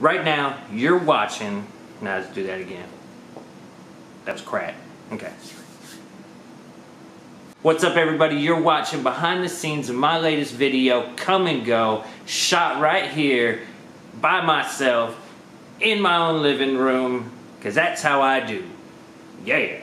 Right now, you're watching. Now let's do that again. That was crap. Okay. What's up everybody? You're watching behind the scenes of my latest video, Come and Go, shot right here by myself in my own living room, because that's how I do. Yeah.